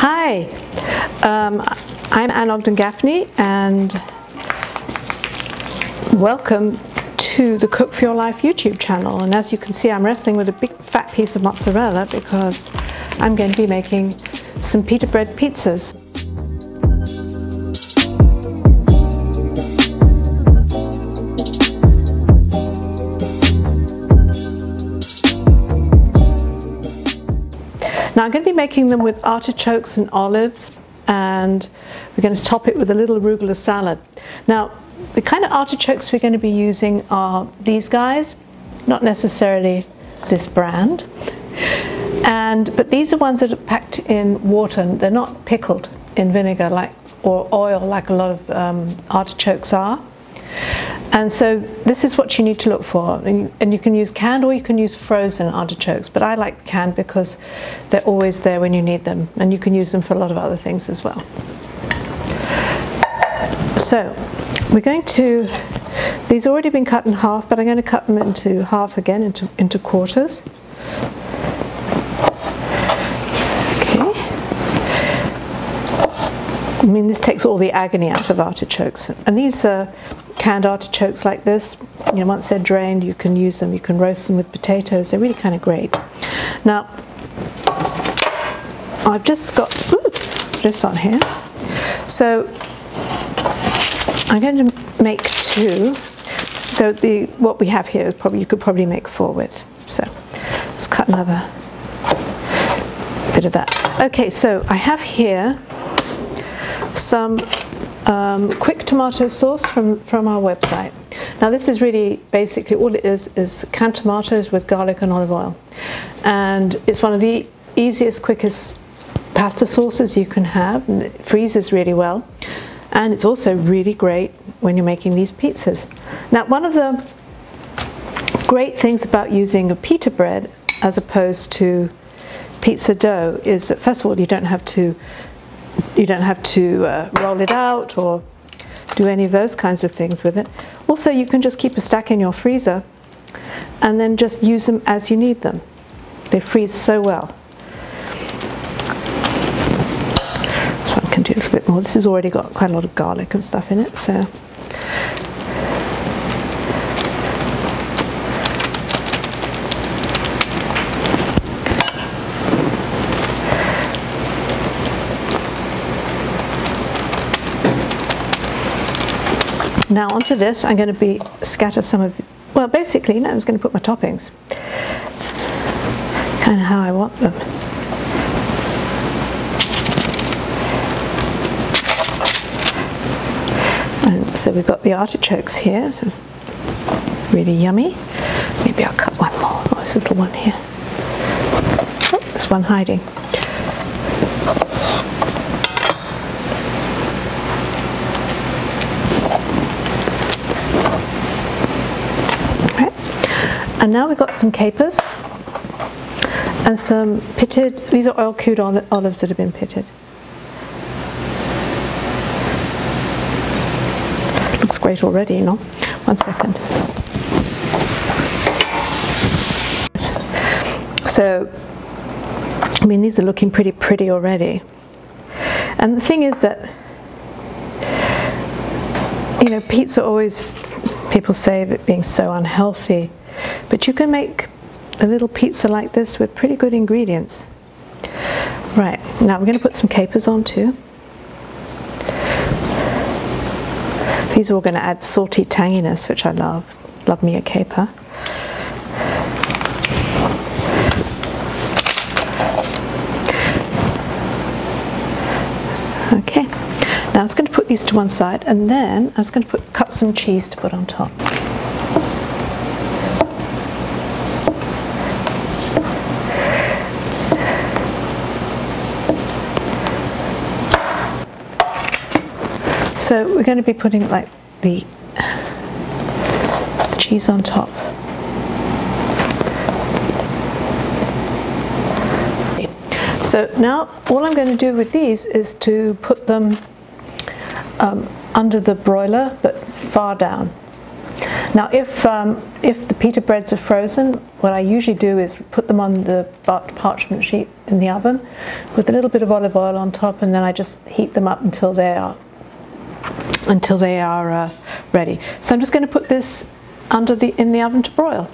Hi, um, I'm Anne Ogden Gaffney and welcome to the Cook for Your Life YouTube channel. And as you can see, I'm wrestling with a big fat piece of mozzarella because I'm going to be making some pita bread pizzas. Now I'm going to be making them with artichokes and olives and we're going to top it with a little arugula salad. Now the kind of artichokes we're going to be using are these guys, not necessarily this brand. And but these are ones that are packed in water. and They're not pickled in vinegar like or oil like a lot of um, artichokes are. And so this is what you need to look for. And you can use canned or you can use frozen artichokes, but I like canned because they're always there when you need them. And you can use them for a lot of other things as well. So we're going to, these already been cut in half, but I'm going to cut them into half again, into, into quarters. Okay. I mean, this takes all the agony out of artichokes. And these are canned artichokes like this, you know, once they're drained, you can use them, you can roast them with potatoes. They're really kind of great. Now, I've just got ooh, this on here. So I'm going to make two. Though the what we have here is probably you could probably make four with. So let's cut another bit of that. Okay, so I have here some um, quick tomato sauce from, from our website. Now this is really basically all it is is canned tomatoes with garlic and olive oil. And it's one of the easiest, quickest pasta sauces you can have and it freezes really well. And it's also really great when you're making these pizzas. Now one of the great things about using a pita bread as opposed to pizza dough is that first of all you don't have to you don't have to uh, roll it out or do any of those kinds of things with it. Also, you can just keep a stack in your freezer and then just use them as you need them. They freeze so well. So I can do a little bit more. This has already got quite a lot of garlic and stuff in it, so Now onto this, I'm going to be scatter some of, well basically, now I'm just going to put my toppings, kind of how I want them. And so we've got the artichokes here, really yummy. Maybe I'll cut one more, oh, this little one here. Oh, there's one hiding. And now we've got some capers and some pitted, these are oil cured olives that have been pitted. Looks great already, you know. One second. So, I mean, these are looking pretty pretty already. And the thing is that, you know, pizza always, people say that being so unhealthy. But you can make a little pizza like this with pretty good ingredients. Right, now we're going to put some capers on too. These are all going to add salty tanginess, which I love. Love me a caper. Okay, now I was going to put these to one side and then I was going to put, cut some cheese to put on top. So we're going to be putting like the, the cheese on top. So now all I'm going to do with these is to put them um, under the broiler but far down. Now if, um, if the pita breads are frozen, what I usually do is put them on the parchment sheet in the oven with a little bit of olive oil on top and then I just heat them up until they are until they are uh, ready. So I'm just going to put this under the in the oven to broil.